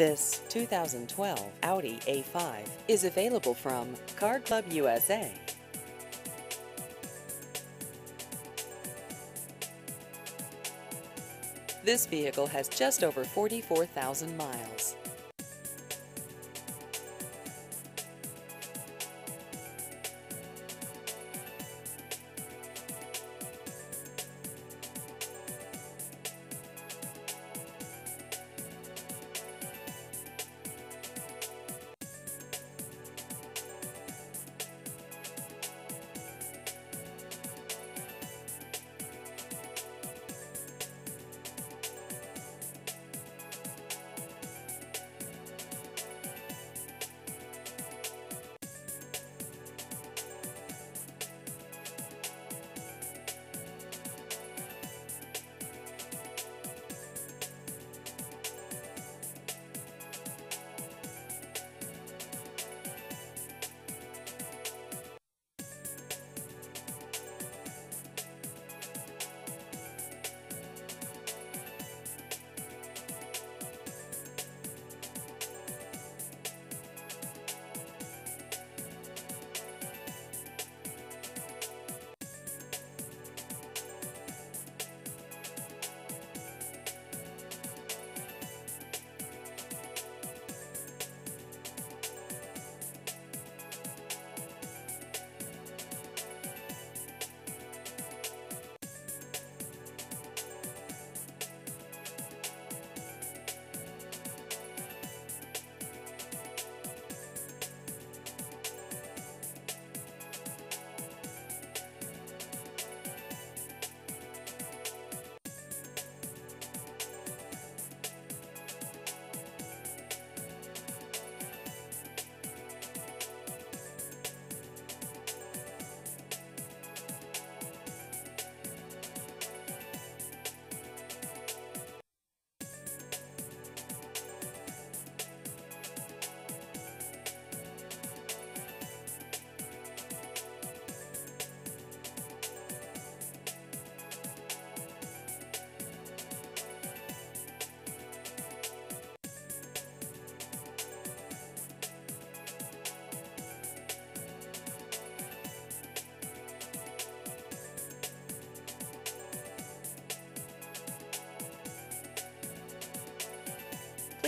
This 2012 Audi A5 is available from Car Club USA. This vehicle has just over 44,000 miles.